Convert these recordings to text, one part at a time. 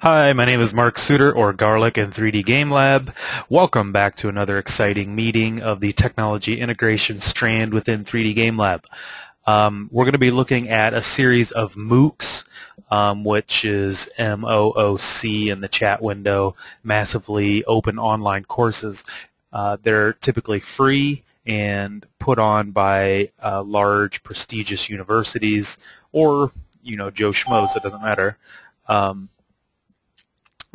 Hi, my name is Mark Suter, or Garlic in 3D Game Lab. Welcome back to another exciting meeting of the technology integration strand within 3D Game Lab. Um, we're going to be looking at a series of MOOCs, um, which is M-O-O-C in the chat window, massively open online courses. Uh, they're typically free and put on by uh, large, prestigious universities or, you know, Joe Schmoes, it doesn't matter. Um,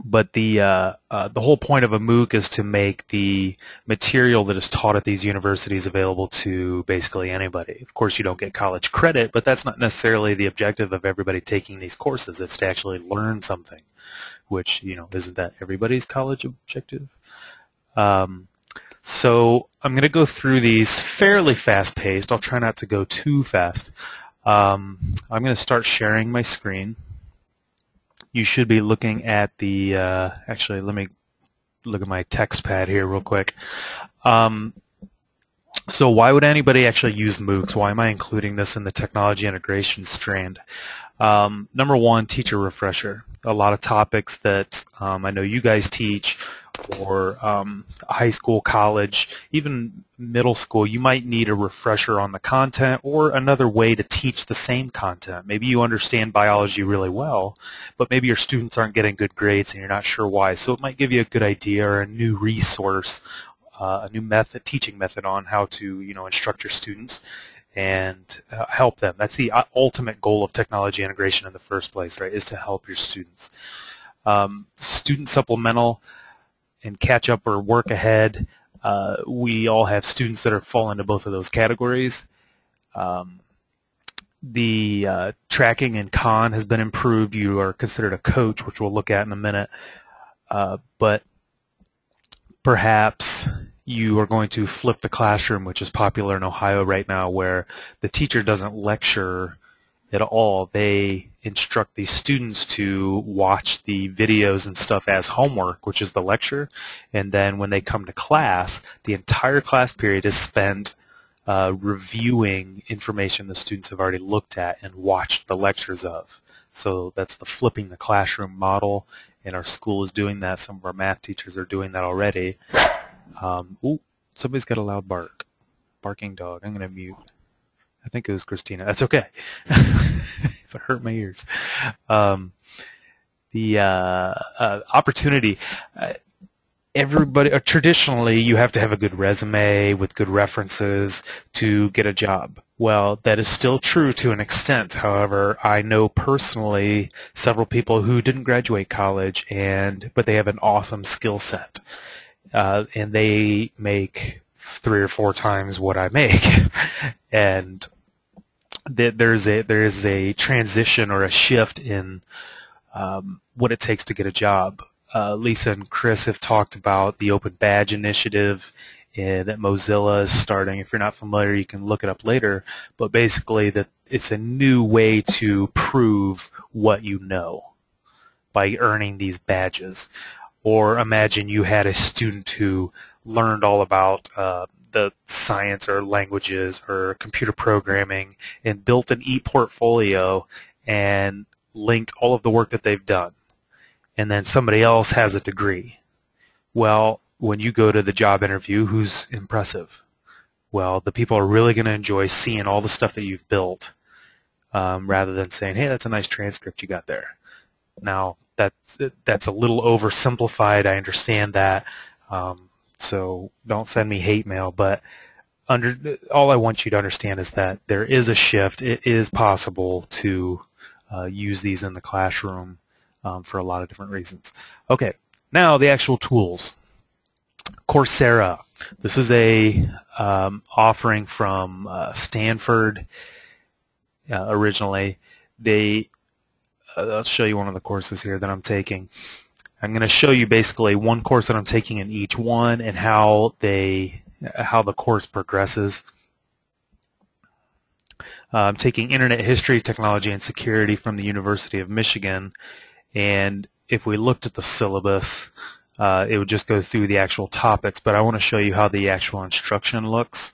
but the uh, uh, the whole point of a MOOC is to make the material that is taught at these universities available to basically anybody. Of course, you don't get college credit, but that's not necessarily the objective of everybody taking these courses. It's to actually learn something, which you know isn't that everybody's college objective. Um, so I'm going to go through these fairly fast-paced. I'll try not to go too fast. Um, I'm going to start sharing my screen you should be looking at the, uh, actually let me look at my text pad here real quick. Um, so why would anybody actually use MOOCs? Why am I including this in the technology integration strand? Um, number one, teacher refresher. A lot of topics that um, I know you guys teach or um, high school, college, even middle school, you might need a refresher on the content or another way to teach the same content. Maybe you understand biology really well, but maybe your students aren't getting good grades and you're not sure why. So it might give you a good idea or a new resource, uh, a new method, teaching method on how to, you know, instruct your students and uh, help them. That's the uh, ultimate goal of technology integration in the first place, right, is to help your students. Um, student supplemental, and catch up or work ahead. Uh, we all have students that are fall into both of those categories. Um, the uh, tracking in Khan has been improved. You are considered a coach, which we'll look at in a minute. Uh, but perhaps you are going to flip the classroom, which is popular in Ohio right now, where the teacher doesn't lecture at all. They instruct the students to watch the videos and stuff as homework, which is the lecture, and then when they come to class, the entire class period is spent uh, reviewing information the students have already looked at and watched the lectures of. So that's the flipping the classroom model, and our school is doing that. Some of our math teachers are doing that already. Um, ooh, somebody's got a loud bark. Barking dog. I'm going to mute. I think it was Christina. That's okay. it hurt my ears. Um, the uh, uh, opportunity. Uh, everybody uh, traditionally you have to have a good resume with good references to get a job. Well, that is still true to an extent. However, I know personally several people who didn't graduate college and but they have an awesome skill set, uh, and they make three or four times what I make, and that there's a there is a transition or a shift in um, what it takes to get a job. Uh, Lisa and Chris have talked about the Open Badge Initiative and that Mozilla is starting. If you're not familiar, you can look it up later. But basically, that it's a new way to prove what you know by earning these badges. Or imagine you had a student who learned all about uh, the science or languages or computer programming and built an e-portfolio and linked all of the work that they've done. And then somebody else has a degree. Well, when you go to the job interview, who's impressive? Well, the people are really going to enjoy seeing all the stuff that you've built um, rather than saying, hey, that's a nice transcript you got there. Now, that's, that's a little oversimplified. I understand that. Um, so don't send me hate mail. But under all I want you to understand is that there is a shift. It is possible to uh, use these in the classroom um, for a lot of different reasons. Okay, now the actual tools. Coursera. This is a um, offering from uh, Stanford uh, originally. They, uh, I'll show you one of the courses here that I'm taking. I'm going to show you basically one course that I'm taking in each one and how they how the course progresses. Uh, I'm taking Internet History, Technology, and Security from the University of Michigan, and if we looked at the syllabus, uh, it would just go through the actual topics, but I want to show you how the actual instruction looks.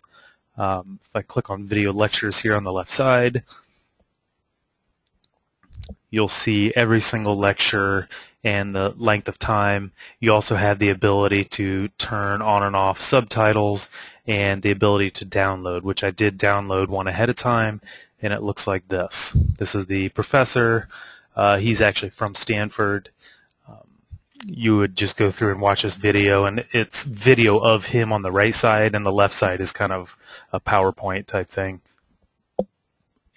Um, if I click on video lectures here on the left side, you'll see every single lecture and the length of time. You also have the ability to turn on and off subtitles and the ability to download, which I did download one ahead of time, and it looks like this. This is the professor. Uh, he's actually from Stanford. Um, you would just go through and watch this video, and it's video of him on the right side, and the left side is kind of a PowerPoint type thing.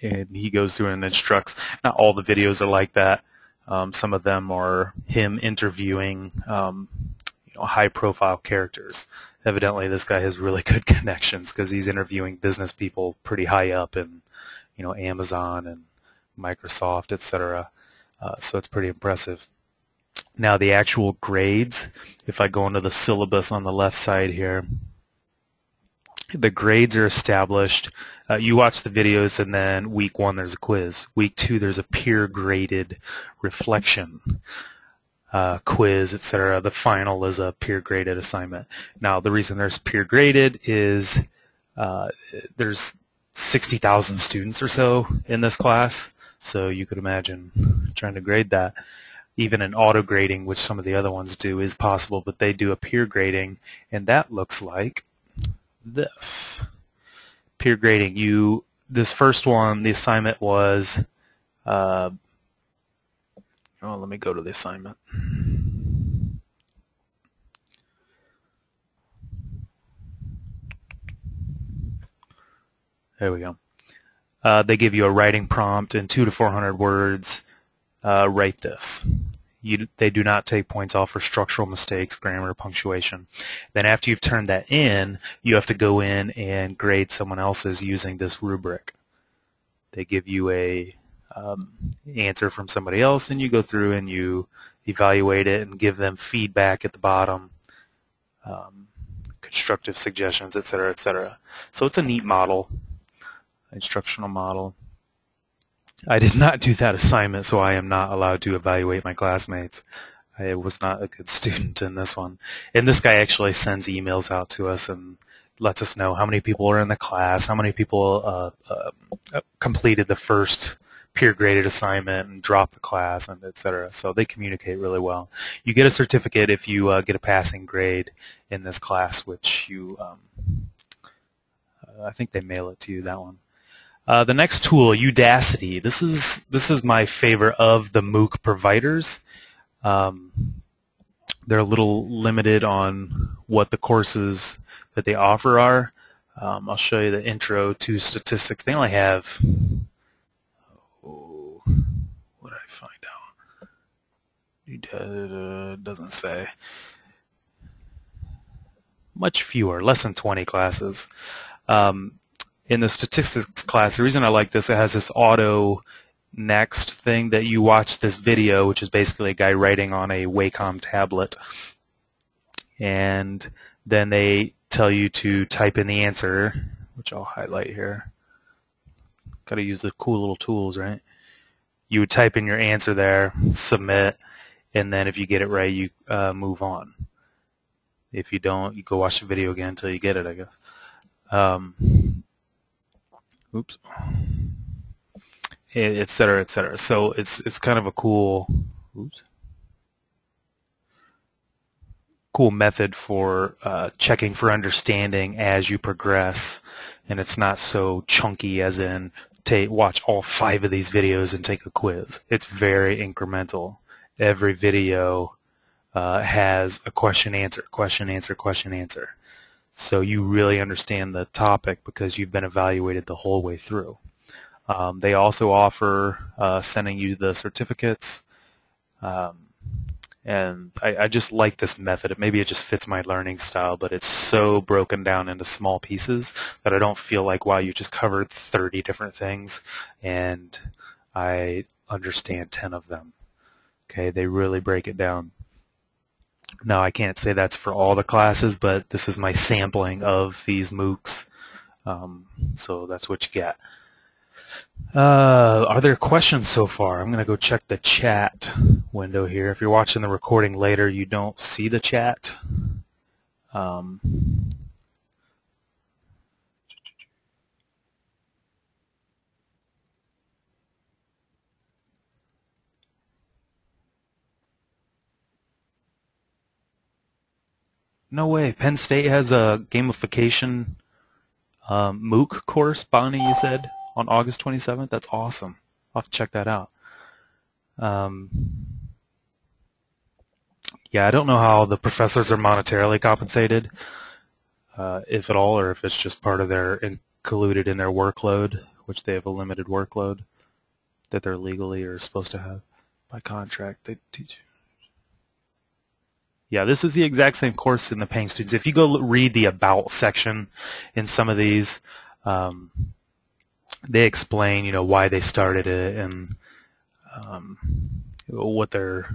And he goes through and instructs. Not all the videos are like that. Um, some of them are him interviewing um, you know, high-profile characters. Evidently, this guy has really good connections because he's interviewing business people pretty high up in, you know, Amazon and Microsoft, etc. Uh, so it's pretty impressive. Now the actual grades, if I go into the syllabus on the left side here, the grades are established. Uh, you watch the videos and then week one there's a quiz. Week two there's a peer graded reflection uh, quiz, etc. The final is a peer graded assignment. Now the reason there's peer graded is uh, there's 60,000 students or so in this class, so you could imagine trying to grade that. Even an auto grading, which some of the other ones do, is possible, but they do a peer grading, and that looks like this. Peer grading. You this first one, the assignment was. Uh, oh, let me go to the assignment. There we go. Uh, they give you a writing prompt in two to four hundred words. Uh, write this. You, they do not take points off for structural mistakes, grammar, punctuation. Then after you've turned that in, you have to go in and grade someone else's using this rubric. They give you a um, answer from somebody else, and you go through and you evaluate it and give them feedback at the bottom, um, constructive suggestions, etc., etc. So it's a neat model, instructional model. I did not do that assignment, so I am not allowed to evaluate my classmates. I was not a good student in this one. And this guy actually sends emails out to us and lets us know how many people are in the class, how many people uh, uh, completed the first peer graded assignment and dropped the class, and et cetera. So they communicate really well. You get a certificate if you uh, get a passing grade in this class, which you, um, I think they mail it to you, that one. Uh, the next tool, Udacity. This is this is my favorite of the MOOC providers. Um, they're a little limited on what the courses that they offer are. Um, I'll show you the intro to statistics. They only have. Oh, what I find out? Doesn't say. Much fewer, less than 20 classes. Um, in the statistics class, the reason I like this, it has this auto next thing that you watch this video, which is basically a guy writing on a Wacom tablet. And then they tell you to type in the answer, which I'll highlight here. Got to use the cool little tools, right? You would type in your answer there, submit, and then if you get it right, you uh, move on. If you don't, you go watch the video again until you get it, I guess. Um, oops, et cetera, et cetera. So it's it's kind of a cool, oops, cool method for uh, checking for understanding as you progress, and it's not so chunky as in take watch all five of these videos and take a quiz. It's very incremental. Every video uh, has a question answer, question answer, question answer. So you really understand the topic because you've been evaluated the whole way through. Um, they also offer uh, sending you the certificates. Um, and I, I, just like this method. Maybe it just fits my learning style, but it's so broken down into small pieces that I don't feel like, wow, you just covered 30 different things and I understand 10 of them. Okay, they really break it down. Now I can't say that's for all the classes, but this is my sampling of these MOOCs. Um, so that's what you get. Uh, are there questions so far? I'm going to go check the chat window here. If you're watching the recording later, you don't see the chat. Um, no way. Penn State has a gamification um, MOOC course, Bonnie, you said, on August 27th. That's awesome. I'll have to check that out. Um, yeah, I don't know how the professors are monetarily compensated, uh, if at all, or if it's just part of their included in their workload, which they have a limited workload that they're legally or supposed to have by contract. They teach. Yeah, this is the exact same course in the paying students. If you go read the about section in some of these, um, they explain, you know, why they started it and um, what their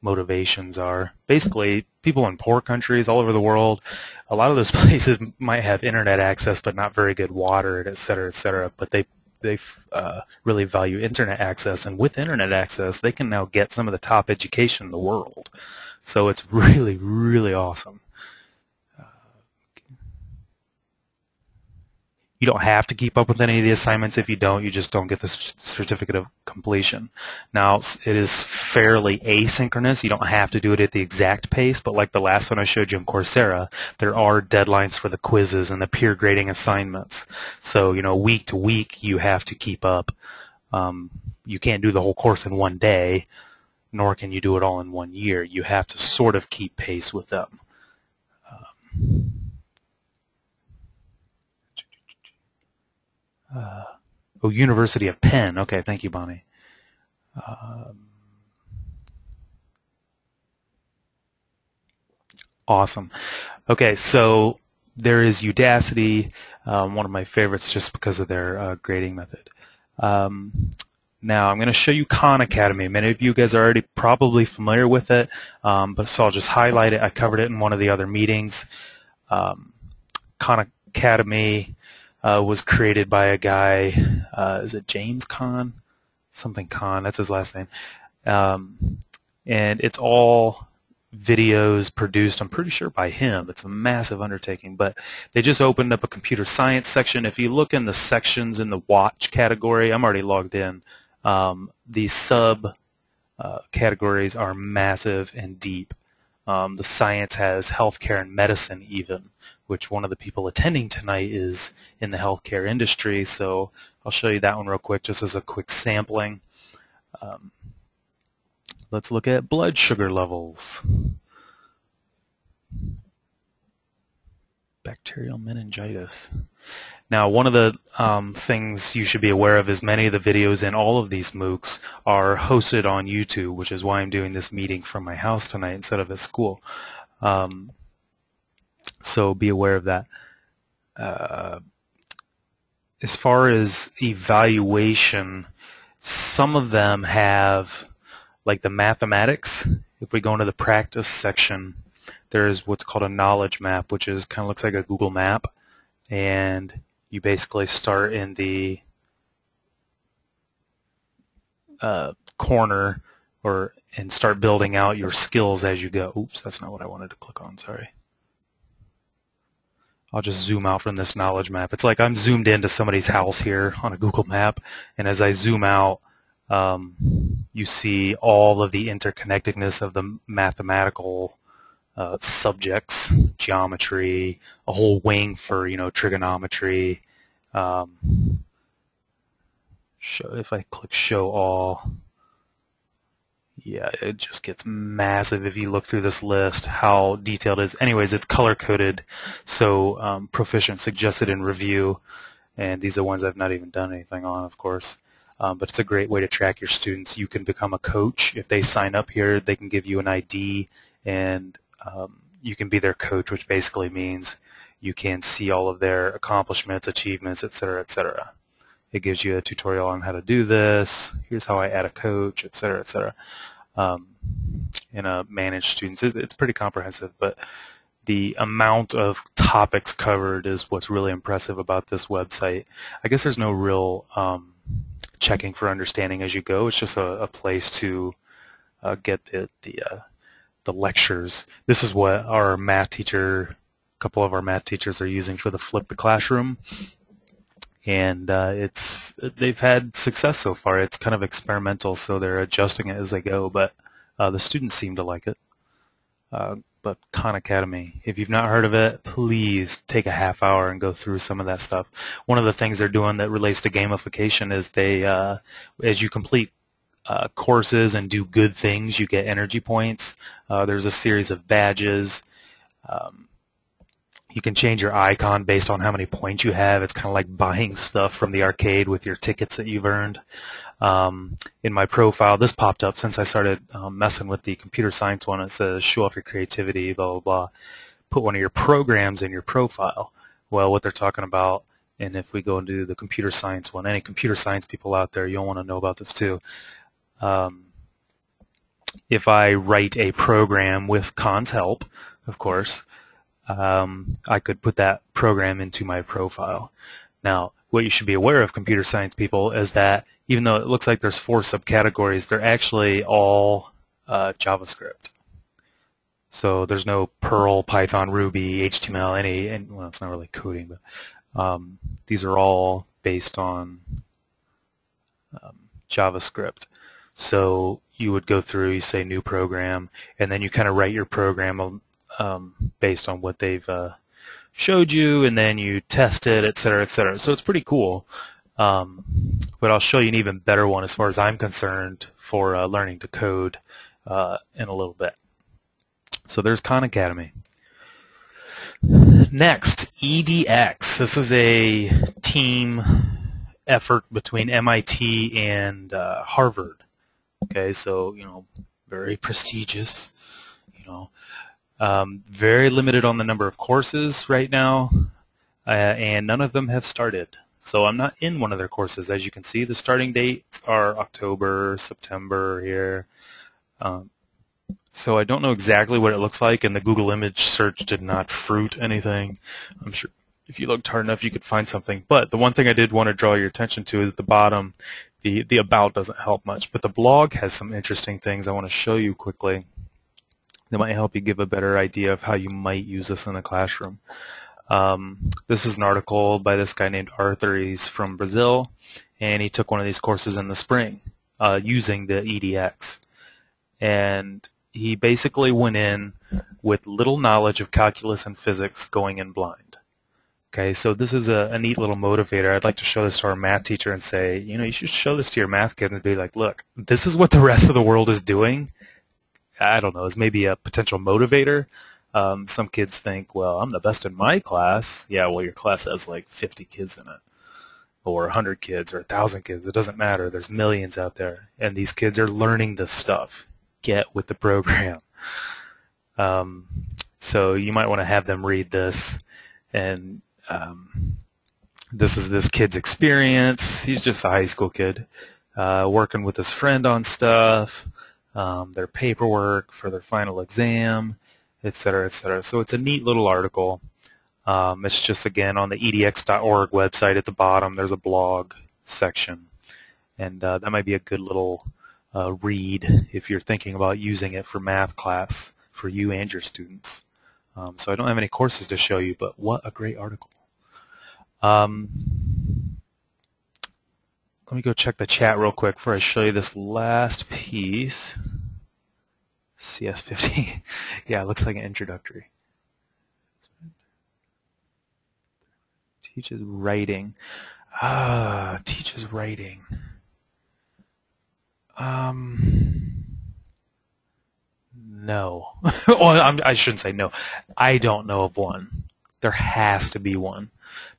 motivations are. Basically, people in poor countries all over the world, a lot of those places might have internet access but not very good water, et cetera, et cetera. But they they uh, really value internet access, and with internet access, they can now get some of the top education in the world. So it's really, really awesome. You don't have to keep up with any of the assignments. If you don't, you just don't get the certificate of completion. Now, it is fairly asynchronous. You don't have to do it at the exact pace, but like the last one I showed you in Coursera, there are deadlines for the quizzes and the peer grading assignments. So, you know, week to week, you have to keep up. Um, you can't do the whole course in one day, nor can you do it all in one year. You have to sort of keep pace with them. Um, Uh, oh, University of Penn. Okay, thank you, Bonnie. Um, awesome. Okay, so there is Udacity, um, one of my favorites just because of their uh, grading method. Um, now I'm going to show you Khan Academy. Many of you guys are already probably familiar with it, um, but so I'll just highlight it. I covered it in one of the other meetings. Um, Khan Academy uh, was created by a guy, uh, is it James Khan? Something Khan, that's his last name. Um, and it's all videos produced, I'm pretty sure by him. It's a massive undertaking, but they just opened up a computer science section. If you look in the sections in the watch category, I'm already logged in. Um, the sub uh, categories are massive and deep. Um, the science has healthcare and medicine even which one of the people attending tonight is in the healthcare industry. So I'll show you that one real quick just as a quick sampling. Um, let's look at blood sugar levels. Bacterial meningitis. Now, one of the um, things you should be aware of is many of the videos in all of these MOOCs are hosted on YouTube, which is why I'm doing this meeting from my house tonight instead of at school. Um, so be aware of that. Uh, as far as evaluation, some of them have, like the mathematics, if we go into the practice section, there's what's called a knowledge map, which is kind of looks like a Google map, and you basically start in the uh, corner or and start building out your skills as you go. Oops, that's not what I wanted to click on, sorry. I'll just zoom out from this knowledge map. It's like I'm zoomed into somebody's house here on a Google map, and as I zoom out, um, you see all of the interconnectedness of the mathematical uh, subjects, geometry, a whole wing for you know trigonometry. Um, show if I click show all, yeah, it just gets massive if you look through this list, how detailed it is. Anyways, it's color-coded, so um, proficient suggested in review, and these are ones I've not even done anything on, of course. Um, but it's a great way to track your students. You can become a coach. If they sign up here, they can give you an ID, and um, you can be their coach, which basically means you can see all of their accomplishments, achievements, etc., etc. It gives you a tutorial on how to do this. Here's how I add a coach, etc., etc um, in a managed students. It, it's pretty comprehensive, but the amount of topics covered is what's really impressive about this website. I guess there's no real um, checking for understanding as you go. It's just a, a place to uh, get the the, uh, the lectures. This is what our math teacher, a couple of our math teachers are using for the Flip the Classroom and uh, it's they've had success so far. It's kind of experimental, so they're adjusting it as they go, but uh, the students seem to like it. Uh, but Khan Academy, if you've not heard of it, please take a half hour and go through some of that stuff. One of the things they're doing that relates to gamification is they, uh, as you complete uh, courses and do good things, you get energy points. Uh, there's a series of badges. Um, you can change your icon based on how many points you have. It's kind of like buying stuff from the arcade with your tickets that you've earned. Um, in my profile, this popped up since I started um, messing with the computer science one. It says show off your creativity, blah, blah, blah. Put one of your programs in your profile. Well, what they're talking about, and if we go into the computer science one, any computer science people out there, you'll want to know about this too. Um, if I write a program with Khan's help, of course, um, I could put that program into my profile. Now, what you should be aware of, computer science people, is that even though it looks like there's four subcategories, they're actually all uh, JavaScript. So there's no Perl, Python, Ruby, HTML, any, and, well, it's not really coding, but um, these are all based on um, JavaScript. So you would go through, you say new program, and then you kind of write your program um, based on what they've uh, showed you, and then you test it, et cetera, et cetera. So it's pretty cool. Um, but I'll show you an even better one as far as I'm concerned for uh, learning to code uh, in a little bit. So there's Khan Academy. Next, EDX. This is a team effort between MIT and uh, Harvard. Okay, so you know, very prestigious. You know, um, very limited on the number of courses right now, uh, and none of them have started. So I'm not in one of their courses. As you can see, the starting dates are October, September here. Um, so I don't know exactly what it looks like, and the Google image search did not fruit anything. I'm sure if you looked hard enough, you could find something. But the one thing I did want to draw your attention to at the bottom, the, the about doesn't help much, but the blog has some interesting things I want to show you quickly that might help you give a better idea of how you might use this in the classroom. Um, this is an article by this guy named Arthur. He's from Brazil, and he took one of these courses in the spring uh, using the EDX. And he basically went in with little knowledge of calculus and physics going in blind. Okay, so this is a, a, neat little motivator. I'd like to show this to our math teacher and say, you know, you should show this to your math kid and be like, look, this is what the rest of the world is doing. I don't know, as maybe a potential motivator. Um, some kids think, well, I'm the best in my class. Yeah, well, your class has like 50 kids in it, or 100 kids, or 1,000 kids. It doesn't matter. There's millions out there, and these kids are learning this stuff. Get with the program. Um, so you might want to have them read this, and um, this is this kid's experience. He's just a high school kid, uh, working with his friend on stuff, um, their paperwork for their final exam et cetera, et cetera. So it's a neat little article. Um, it's just, again, on the edx.org website at the bottom. There's a blog section. And uh, that might be a good little uh, read if you're thinking about using it for math class for you and your students. Um, so I don't have any courses to show you, but what a great article. Um, let me go check the chat real quick before I show you this last piece. CS50. yeah, it looks like an introductory. Teaches writing. Ah, teaches writing. Um, no. well, I'm, I shouldn't say no. I don't know of one. There has to be one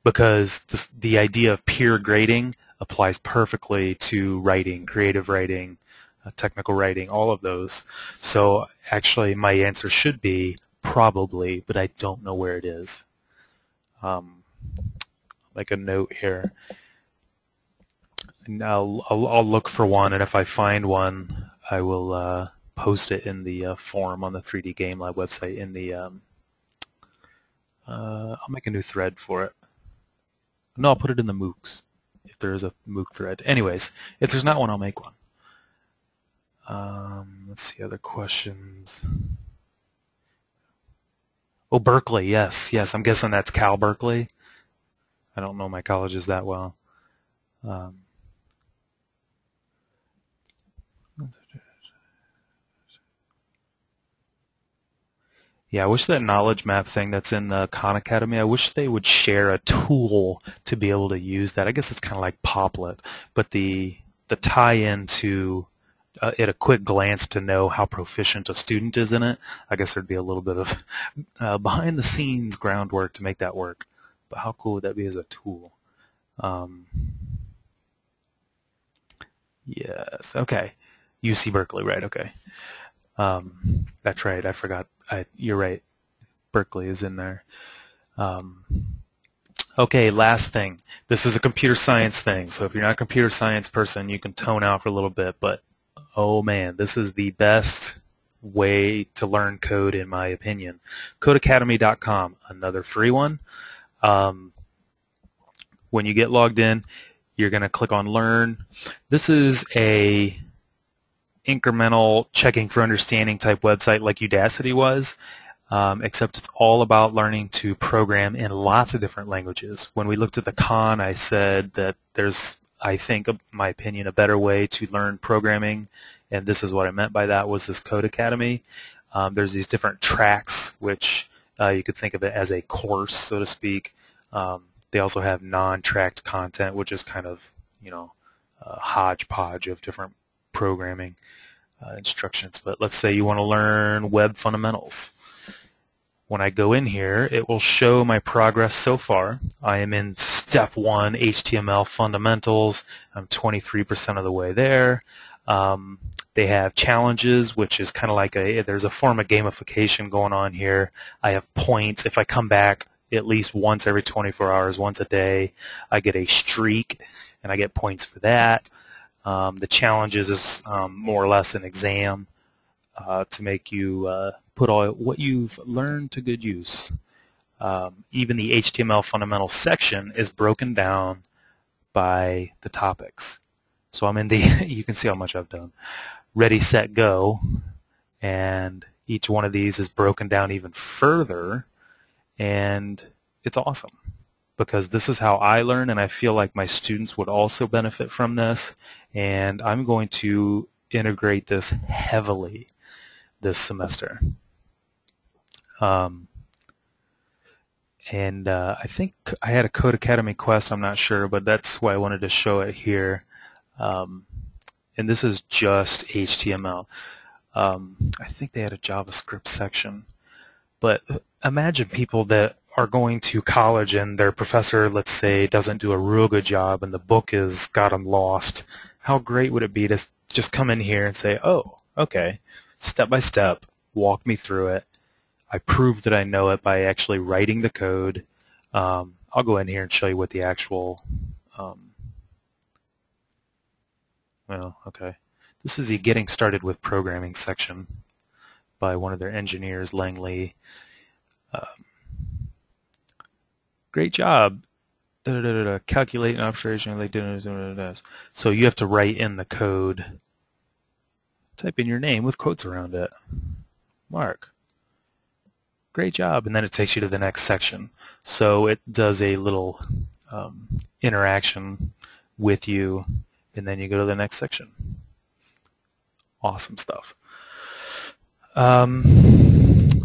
because this, the idea of peer grading applies perfectly to writing, creative writing, uh, technical writing, all of those. So actually my answer should be probably, but I don't know where it is. Um, like a note here. And I'll, I'll, I'll, look for one, and if I find one, I will uh, post it in the uh, forum on the 3D Game Lab website. In the, um, uh, I'll make a new thread for it. No, I'll put it in the MOOCs if there is a MOOC thread. Anyways, if there's not one, I'll make one. Um, let's see other questions. Oh, Berkeley, yes, yes. I'm guessing that's Cal Berkeley. I don't know my colleges that well. Um, Yeah, I wish that knowledge map thing that's in the Khan Academy, I wish they would share a tool to be able to use that. I guess it's kind of like Popplet, but the the tie-in to uh, at a quick glance to know how proficient a student is in it, I guess there'd be a little bit of uh, behind-the-scenes groundwork to make that work. But how cool would that be as a tool? Um, yes, okay. UC Berkeley, right, okay. Um, that's right, I forgot. I, you're right. Berkeley is in there. Um, okay, last thing. This is a computer science thing, so if you're not a computer science person, you can tone out for a little bit, but oh man, this is the best way to learn code in my opinion. Codecademy.com, another free one. Um, when you get logged in, you're going to click on Learn. This is a incremental checking for understanding type website like Udacity was, um, except it's all about learning to program in lots of different languages. When we looked at the Khan, I said that there's, I think, my opinion, a better way to learn programming, and this is what I meant by that was this Codecademy. Um, there's these different tracks, which uh, you could think of it as a course, so to speak. Um, they also have non-tracked content, which is kind of, you know, a hodgepodge of different programming uh, instructions. But let's say you want to learn web fundamentals. When I go in here, it will show my progress so far. I am in step one, HTML fundamentals. I'm 23% of the way there. Um, they have challenges, which is kind of like a, there's a form of gamification going on here. I have points. If I come back at least once every 24 hours, once a day, I get a streak, and I get points for that. Um, the challenges is um, more or less an exam uh, to make you uh, put all what you've learned to good use. Um, even the HTML fundamental section is broken down by the topics. So I'm in the, you can see how much I've done. Ready, set, go. And each one of these is broken down even further. And it's awesome because this is how I learn and I feel like my students would also benefit from this and I'm going to integrate this heavily this semester. Um, and uh, I think I had a Codecademy quest, I'm not sure, but that's why I wanted to show it here. Um, and this is just HTML. Um, I think they had a JavaScript section. But imagine people that are going to college and their professor, let's say, doesn't do a real good job and the book has got them lost, how great would it be to just come in here and say, oh, okay, step by step, walk me through it. I prove that I know it by actually writing the code. Um, I'll go in here and show you what the actual, um, well, okay. This is the Getting Started with Programming section by one of their engineers, Langley. Um, great job. Da, da, da, calculate an operation like so you have to write in the code. Type in your name with quotes around it. Mark. Great job. And then it takes you to the next section. So it does a little um, interaction with you and then you go to the next section. Awesome stuff. Um,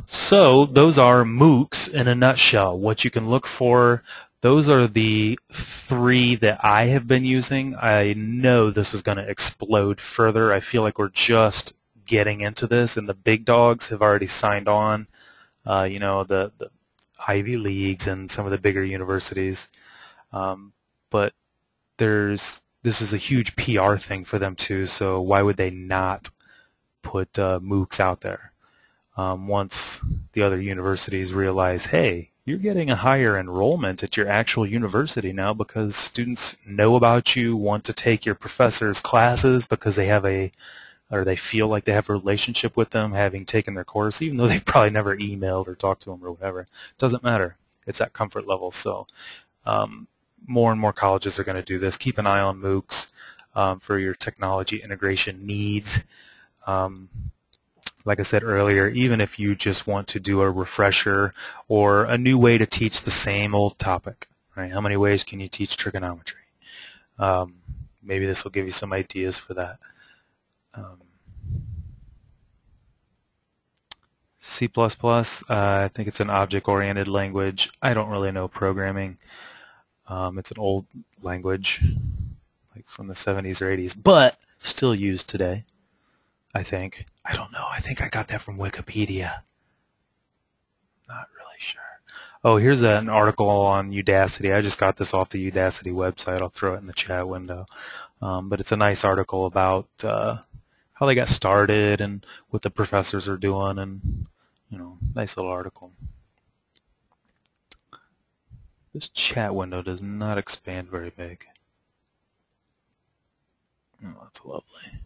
so those are MOOCs in a nutshell what you can look for those are the three that I have been using. I know this is going to explode further. I feel like we're just getting into this, and the big dogs have already signed on. Uh, you know, the, the Ivy Leagues and some of the bigger universities. Um, but there's this is a huge PR thing for them too. So why would they not put uh, MOOCs out there? Um, once the other universities realize, hey, you're getting a higher enrollment at your actual university now because students know about you, want to take your professor's classes because they have a or they feel like they have a relationship with them having taken their course, even though they probably never emailed or talked to them or whatever. It doesn't matter. It's that comfort level. So um, more and more colleges are going to do this. Keep an eye on MOOCs um, for your technology integration needs. Um, like I said earlier, even if you just want to do a refresher or a new way to teach the same old topic, right? How many ways can you teach trigonometry? Um, maybe this will give you some ideas for that. Um, C++, uh, I think it's an object-oriented language. I don't really know programming. Um, it's an old language, like from the 70s or 80s, but still used today, I think. I don't know. I think I got that from Wikipedia. Not really sure. Oh, here's an article on Udacity. I just got this off the Udacity website. I'll throw it in the chat window. Um, but it's a nice article about uh, how they got started and what the professors are doing and, you know, nice little article. This chat window does not expand very big. Oh, that's lovely.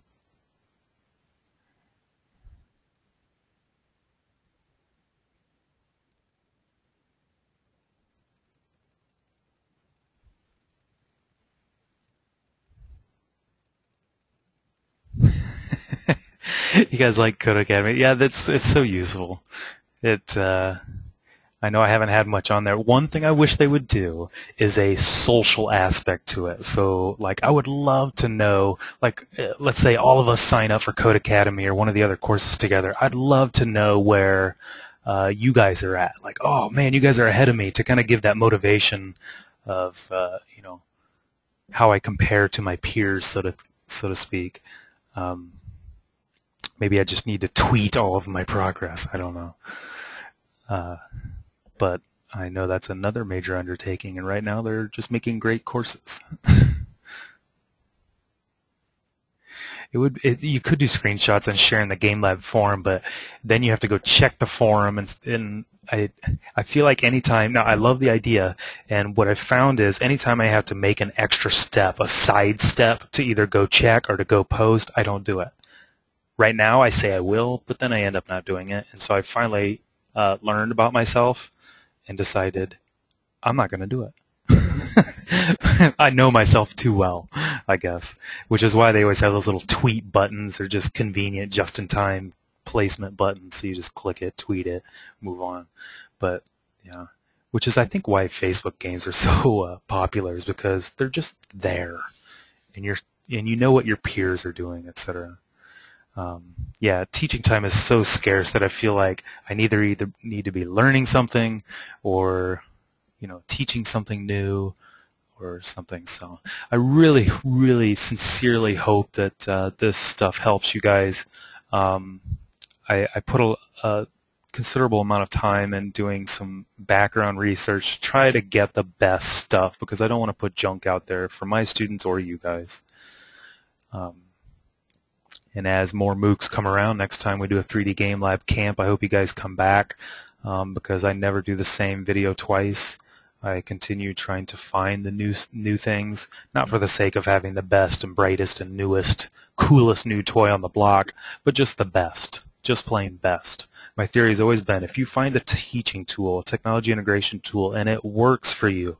you guys like Codecademy? Yeah, that's it's so useful. It uh, I know I haven't had much on there. One thing I wish they would do is a social aspect to it. So, like, I would love to know, like, uh, let's say all of us sign up for Codecademy or one of the other courses together. I'd love to know where uh, you guys are at. Like, oh man, you guys are ahead of me to kind of give that motivation of, uh, you know, how I compare to my peers, so to so to speak. Um, maybe I just need to tweet all of my progress. I don't know. Uh, but I know that's another major undertaking, and right now they're just making great courses. it would it, you could do screenshots and share in the Game Lab forum, but then you have to go check the forum, and, and I I feel like anytime now I love the idea, and what I found is anytime I have to make an extra step, a side step to either go check or to go post, I don't do it. Right now, I say I will, but then I end up not doing it, and so I finally uh, learned about myself and decided I'm not going to do it. I know myself too well, I guess, which is why they always have those little tweet buttons. They're just convenient, just-in-time placement buttons. So you just click it, tweet it, move on. But yeah, which is I think why Facebook games are so uh, popular is because they're just there, and you're and you know what your peers are doing, etc um, yeah, teaching time is so scarce that I feel like I neither either need to be learning something or, you know, teaching something new or something. So I really, really sincerely hope that uh, this stuff helps you guys. Um, I, I, put a, a, considerable amount of time in doing some background research to try to get the best stuff because I don't want to put junk out there for my students or you guys. Um, and as more MOOCs come around, next time we do a 3D Game Lab camp, I hope you guys come back um, because I never do the same video twice. I continue trying to find the new new things, not for the sake of having the best and brightest and newest, coolest new toy on the block, but just the best, just plain best. My theory has always been if you find a teaching tool, a technology integration tool, and it works for you,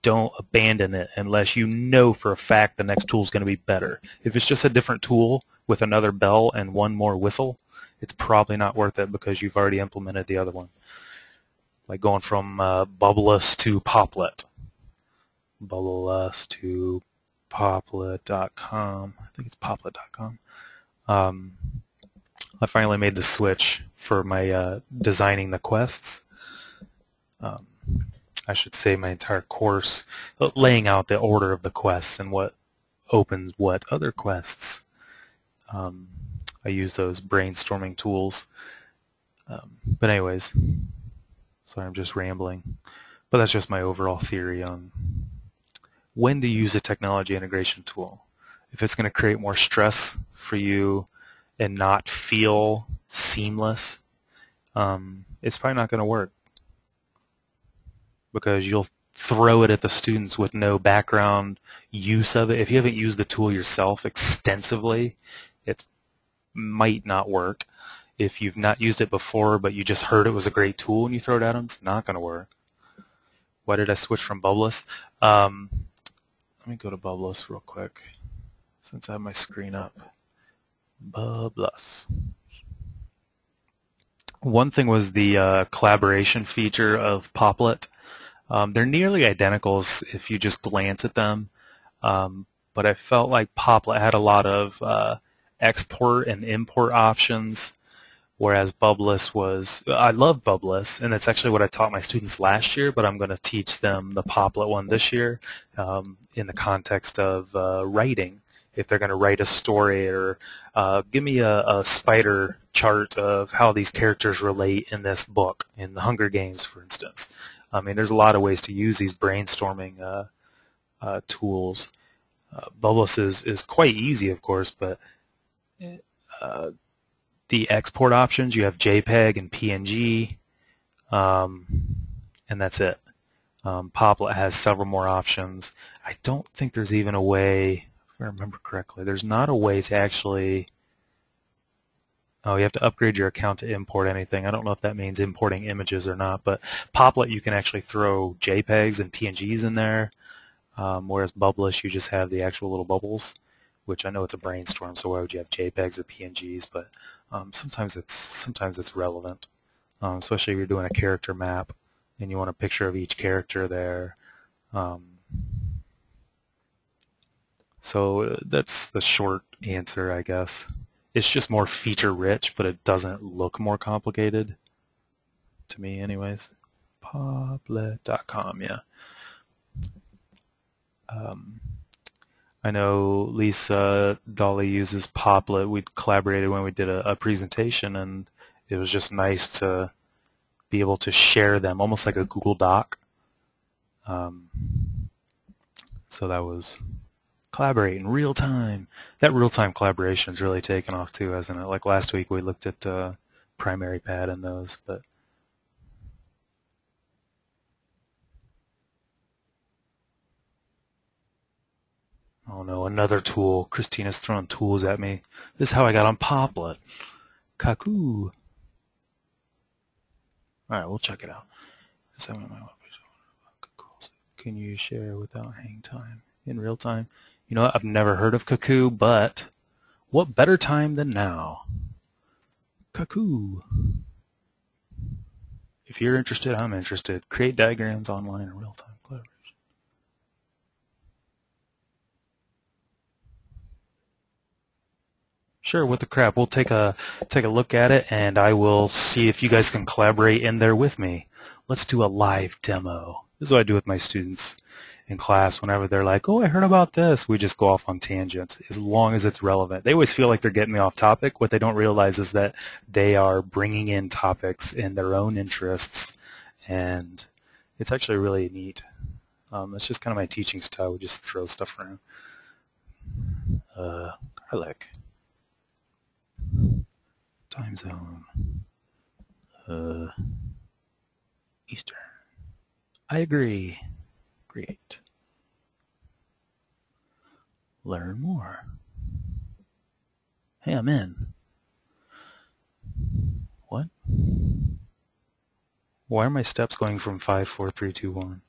don't abandon it unless you know for a fact the next tool is going to be better. If it's just a different tool with another bell and one more whistle, it's probably not worth it because you've already implemented the other one. Like going from uh, Bubbl.us to Popplet. Bubbl.us to Popplet.com. I think it's Popplet.com. Um, I finally made the switch for my uh, designing the quests. Um, I should say my entire course, laying out the order of the quests and what opens what other quests. Um, I use those brainstorming tools. Um, but anyways, sorry I'm just rambling. But that's just my overall theory on when to use a technology integration tool. If it's going to create more stress for you and not feel seamless, um, it's probably not going to work because you'll throw it at the students with no background use of it. If you haven't used the tool yourself extensively, it might not work. If you've not used it before, but you just heard it was a great tool and you throw it at them, it's not going to work. Why did I switch from Bubbl.us? Um, let me go to Bubbl.us real quick since I have my screen up. Bubbl.us. One thing was the uh, collaboration feature of Popplet. Um, they're nearly identical if you just glance at them, um, but I felt like Popplet had a lot of uh, export and import options, whereas Bubbl.us was, I love Bubbl.us, and that's actually what I taught my students last year, but I'm going to teach them the Popplet one this year um, in the context of uh, writing. If they're going to write a story or uh, give me a, a, spider chart of how these characters relate in this book, in the Hunger Games, for instance. I mean, there's a lot of ways to use these brainstorming uh, uh tools. Uh, is, is quite easy, of course, but uh, the export options, you have JPEG and PNG, um, and that's it. Um, Popplet has several more options. I don't think there's even a way, if I remember correctly, there's not a way to actually, oh, you have to upgrade your account to import anything. I don't know if that means importing images or not, but Popplet, you can actually throw JPEGs and PNGs in there, um, whereas Bubbl.us, you just have the actual little bubbles which I know it's a brainstorm, so why would you have JPEGs or PNGs? But um, sometimes it's sometimes it's relevant, um, especially if you're doing a character map and you want a picture of each character there. Um, so uh, that's the short answer, I guess. It's just more feature rich, but it doesn't look more complicated to me anyways. Popplet.com, yeah. Um, I know Lisa Dolly uses Popplet. We collaborated when we did a, a, presentation, and it was just nice to be able to share them, almost like a Google Doc. Um, so that was collaborate in real time. That real time collaboration is really taken off too, hasn't it? Like last week we looked at uh, Primary Pad and those, but Oh no, another tool. Christina's throwing tools at me. This is how I got on Popplet. Cacoo. Alright, we'll check it out. Can you share without hang time in real time? You know? I've never heard of Cacoo, but what better time than now? Cacoo. If you're interested, I'm interested. Create diagrams online in real time. Sure, what the crap. We'll take a take a look at it, and I will see if you guys can collaborate in there with me. Let's do a live demo. This is what I do with my students in class whenever they're like, oh, I heard about this. We just go off on tangents as long as it's relevant. They always feel like they're getting me off topic. What they don't realize is that they are bringing in topics in their own interests, and it's actually really neat. Um, it's just kind of my teaching style. We just throw stuff around. Uh, garlic time zone. Uh, Eastern. I agree. Great. Learn more. Hey, I'm in. What? Why are my steps going from 5, 4, 3, 2, 1?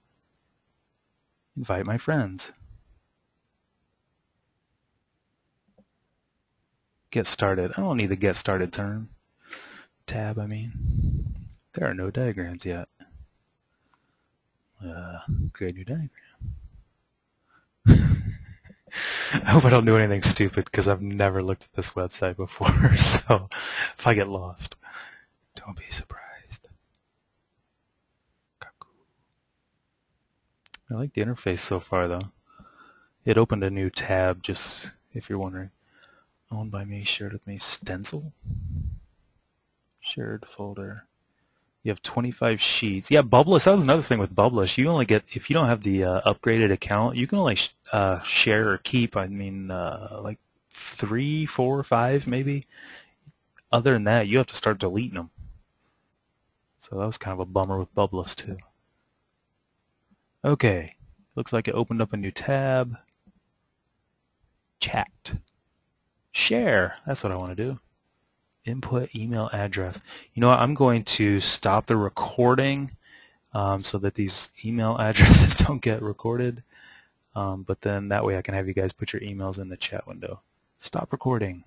Invite my friends. Get started. I don't need the get started term. Tab, I mean. There are no diagrams yet. Uh, create new diagram. I hope I don't do anything stupid because I've never looked at this website before. So if I get lost, don't be surprised. I like the interface so far though. It opened a new tab just if you're wondering. Owned by me, shared with me. Stencil? Shared folder. You have 25 sheets. Yeah, Bubbl.us. That was another thing with Bubbl.us. You only get, if you don't have the uh, upgraded account, you can only uh, share or keep, I mean, uh, like three, four, five maybe. Other than that, you have to start deleting them. So that was kind of a bummer with Bubbl.us too. Okay. Looks like it opened up a new tab. Chat. Share. That's what I want to do. Input email address. You know what? I'm going to stop the recording um, so that these email addresses don't get recorded. Um, but then that way I can have you guys put your emails in the chat window. Stop recording.